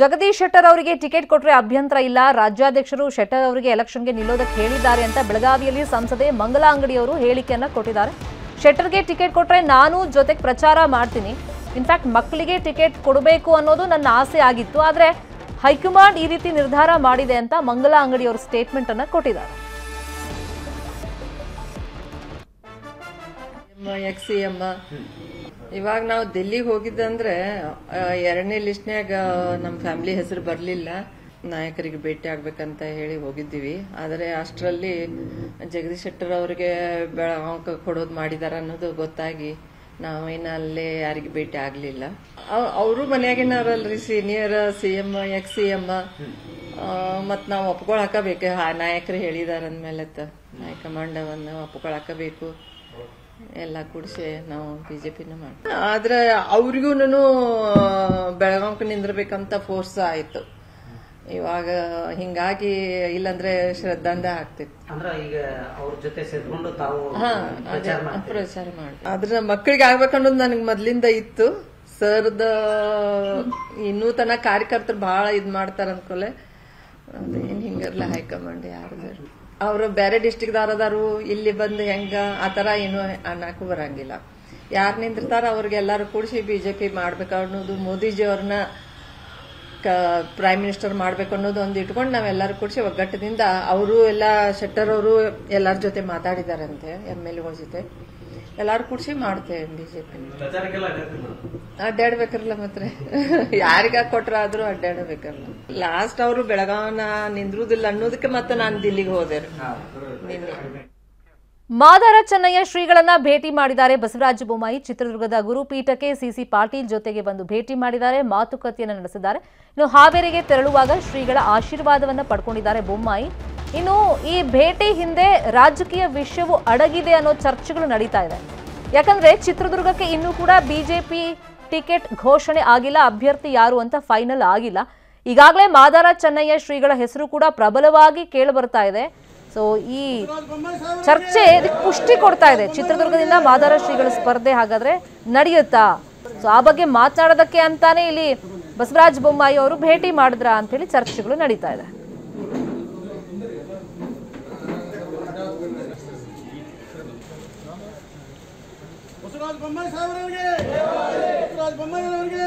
ಜಗದೀಶ್ ಶೆಟ್ಟರ್ ಅವರಿಗೆ ಟಿಕೆಟ್ ಕೊಟ್ಟರೆ ಅಭ್ಯಂತರ ಇಲ್ಲ. ರಾಜ್ಯಾಧ್ಯಕ್ಷರು ಶೆಟ್ಟರ್ ಅವರಿಗೆ ಎಲೆಕ್ಷನ್ಗೆ ನಿಲ್ಲೋದಕ್ಕೆ ಹೇಳಿದ್ದಾರೆ ಅಂತ ಬೆಳಗಾವಿಯಲ್ಲಿ ಸಂಸದೆ ಮಂಗಲಾ ಅಂಗಡಿಯವರು ಹೇಳಿಕೆಯನ್ನ ಕೊಟ್ಟಿದ್ದಾರೆ. ಶೆಟ್ಟರ್ಗೆ ಟಿಕೆಟ್ ಕೊಟ್ಟರೆ ನಾನು ಜೊತೆಗೆ ಪ್ರಚಾರ ಮಾಡ್ತೀನಿ. ಇನ್ಫ್ಯಾಕ್ಟ್ ಮಕ್ಕಳಿಗೆ ಟಿಕೆಟ್ ಕೊಡಬೇಕು ಅನ್ನೋದು ನನ್ನ ಆಸೆ ಆಗಿತ್ತು. ಆದರೆ ಹೈಕಮಾಂಡ್ ಈ ರೀತಿ ನಿರ್ಧಾರ ಮಾಡಿದೆ ಅಂತ ಮಂಗಲಾ ಅಂಗಡಿಯವರು ಸ್ಟೇಟ್ಮೆಂಟ್ ಅನ್ನ ಕೊಟ್ಟಿದ್ದಾರೆ ಇವಾಗ ನಾವು ದಿಲ್ಲಿಗೆ ಹೋಗಿದ್ದಂದ್ರೆ ಎರಡನೇ ಲಿಸ್ಟ್ನ್ಯಾಗ ನಮ್ಮ ಫ್ಯಾಮಿಲಿ ಹೆಸರು ಬರಲಿಲ್ಲ. ನಾಯಕರಿಗೆ ಭೇಟಿ ಆಗ್ಬೇಕಂತ ಹೇಳಿ ಹೋಗಿದ್ದೀವಿ. ಆದರೆ ಅಷ್ಟರಲ್ಲಿ ಜಗದೀಶ್ ಶೆಟ್ಟರ್ ಅವರಿಗೆ ಬೆಳಗಾವ್ ಕೊಡೋದು ಮಾಡಿದಾರ ಅನ್ನೋದು ಗೊತ್ತಾಗಿ ನಾವು ಇನ್ನು ಅಲ್ಲೇ ಯಾರಿಗೆ ಭೇಟಿ ಆಗಲಿಲ್ಲ. ಅವರು ಮನೆಯಾಗಿನವರಲ್ರಿ senior C M ex C M ಮತ್ತು ನಾವು ಒಪ್ಕೊಳಕಬೇಕು. ನಾಯಕರು ಹೇಳಿದಾರ ಅಂದ್ಮೇಲೆ ಮಂಡವನ್ನು ಒಪ್ಕೊಳಕಬೇಕು. ಎಲ್ಲ ಕೂಡಿಸಿ ನಾವು ಬಿಜೆಪಿನ ಮಾಡಿ ಆದ್ರೆ ಅವ್ರಿಗೂನು ಬೆಳಗಾಂಕ್ ನಿಂದಿರ್ಬೇಕಂತ ಫೋರ್ಸ್ ಆಯ್ತು. ಇವಾಗ ಹಿಂಗಾಗಿ ಇಲ್ಲಂದ್ರೆ ಶ್ರದ್ಧಾಂದ ಆಗ್ತಿತ್ತು ಅಂದ್ರ ಈಗ ಅವ್ರ ಜೊತೆ ಸೇರ್ಕೊಂಡು ತಾವು ಹಾ ಪ್ರಚಾರ ಮಾಡಿ ಆದ್ರೆ ಮಕ್ಕಳಿಗೆ ಆಗ್ಬೇಕನ್ನೋದು ನನಗೆ ಮೊದ್ಲಿಂದ ಇತ್ತು. ಸರ್ದ ಇನ್ನೂ ತನ ಕಾರ್ಯಕರ್ತರು ಬಹಳ ಇದ್ ಮಾಡ್ತಾರ ಅನ್ಕೊಲೆ. ಅದೇನ್ ಹಿಂಗಿರ್ಲ ಹೈಕಮಾಂಡ್ ಯಾರು ಅವ್ರು ಬೇರೆ ಡಿಸ್ಟಿಕ್ ಅದಾರು ಇಲ್ಲಿ ಬಂದು ಹೆಂಗ ಆತರ ಏನು ಅನ್ನಕ್ಕೂ ಬರಂಗಿಲ್ಲ. ಯಾರು ನಿಂತಿರ್ತಾರ ಅವ್ರಿಗೆ ಎಲ್ಲಾರು ಕೂಡಿಸಿ ಬಿಜೆಪಿ ಮಾಡ್ಬೇಕು ಅನ್ನೋದು ಮೋದಿಜಿ ಅವ್ರನ್ನ ಪ್ರೈಮ್ ಮಿನಿಸ್ಟರ್ ಮಾಡ್ಬೇಕು ಅನ್ನೋದು ಒಂದು ಇಟ್ಕೊಂಡು ನಾವೆಲ್ಲರೂ ಕೂಡಿಸಿ ಒಗ್ಗಟ್ಟದಿಂದ ಅವರು ಎಲ್ಲ ಶೆಟ್ಟರ್ ಅವರು ಎಲ್ಲರ ಜೊತೆ ಮಾತಾಡಿದಾರಂತೆ ಎಂ ಎಲ್ ಎಗಳ ಜೊತೆ. ಎಲ್ಲಾರು ಕೂಡಿಸಿ ಮಾಡ್ತೇವೆ ಬಿಜೆಪಿ ಅಡ್ಡಾಡ್ಬೇಕಲ್ಲ ಮತ್ತೆ ಯಾರಿಗ ಕೊಟ್ರ ಆದ್ರೂ ಅಡ್ಡಾಡಬೇಕಲ್ಲ. ಲಾಸ್ಟ್ ಅವರು ಬೆಳಗಾವನ ನಿಂದ್ರುದಿಲ್ಲ ಅನ್ನೋದಕ್ಕೆ ಮತ್ತೆ ನಾನು ದಿಲ್ಲಿಗೆ ಹೋದೆ. ನಿನ್ನೆ. ಮಾದಾರ ಚೆನ್ನಯ್ಯ ಶ್ರೀಗಳನ್ನ ಭೇಟಿ ಮಾಡಿದ್ದಾರೆ ಬಸವರಾಜ ಬೊಮ್ಮಾಯಿ ಚಿತ್ರದುರ್ಗದ ಗುರುಪೀಠಕ್ಕೆ ಸಿಸಿ ಪಾಟೀಲ್ ಜೊತೆಗೆ ಬಂದು ಭೇಟಿ ಮಾಡಿದ್ದಾರೆ ಮಾತುಕತೆಯನ್ನು ನಡೆಸಿದ್ದಾರೆ. ಇನ್ನು ಹಾವೇರಿಗೆ ತೆರಳುವಾಗ ಶ್ರೀಗಳ ಆಶೀರ್ವಾದವನ್ನ ಪಡ್ಕೊಂಡಿದ್ದಾರೆ ಬೊಮ್ಮಾಯಿ. ಇನ್ನು ಈ ಭೇಟಿ ಹಿಂದೆ ರಾಜಕೀಯ ವಿಷಯವು ಅಡಗಿದೆ ಅನ್ನೋ ಚರ್ಚೆಗಳು ನಡೀತಾ ಇದೆ. ಯಾಕಂದ್ರೆ ಚಿತ್ರದುರ್ಗಕ್ಕೆ ಇನ್ನೂ ಕೂಡ ಬಿಜೆಪಿ ಟಿಕೆಟ್ ಘೋಷಣೆ ಆಗಿಲ್ಲ, ಅಭ್ಯರ್ಥಿ ಯಾರು ಅಂತ ಫೈನಲ್ ಆಗಿಲ್ಲ. ಈಗಾಗಲೇ ಮಾದಾರ ಚೆನ್ನಯ್ಯ ಶ್ರೀಗಳ ಹೆಸರು ಕೂಡ ಪ್ರಬಲವಾಗಿ ಕೇಳಿಬರ್ತಾ ಇದೆ. ಸೊ ಈ ಚರ್ಚೆ ಪುಷ್ಟಿ ಕೊಡ್ತಾ ಇದೆ. ಚಿತ್ರದುರ್ಗದಿಂದ ಮಾದಾರ ಶ್ರೀಗಳ ಸ್ಪರ್ಧೆ ಹಾಗಾದ್ರೆ ನಡೆಯುತ್ತಾ? ಸೊ ಆ ಬಗ್ಗೆ ಮಾತನಾಡೋದಕ್ಕೆ ಅಂತಾನೆ ಇಲ್ಲಿ ಬಸವರಾಜ ಬೊಮ್ಮಾಯಿ ಅವರು ಭೇಟಿ ಮಾಡಿದ್ರ ಅಂತೇಳಿ ಚರ್ಚೆಗಳು ನಡೀತಾ ಇದೆ. ಬಸವರಾಜ ಬೊಮ್ಮಾಯಿ ಸಾಹೇಬರವರಿಗೆ ಬಸವರಾಜ ಬೊಮ್ಮಾಯಿ ಅವರಿಗೆ